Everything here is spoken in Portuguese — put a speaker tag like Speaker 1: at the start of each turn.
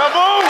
Speaker 1: Acabou!